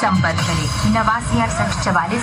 संपर्क करें। नवासी अड़सठ चवालीस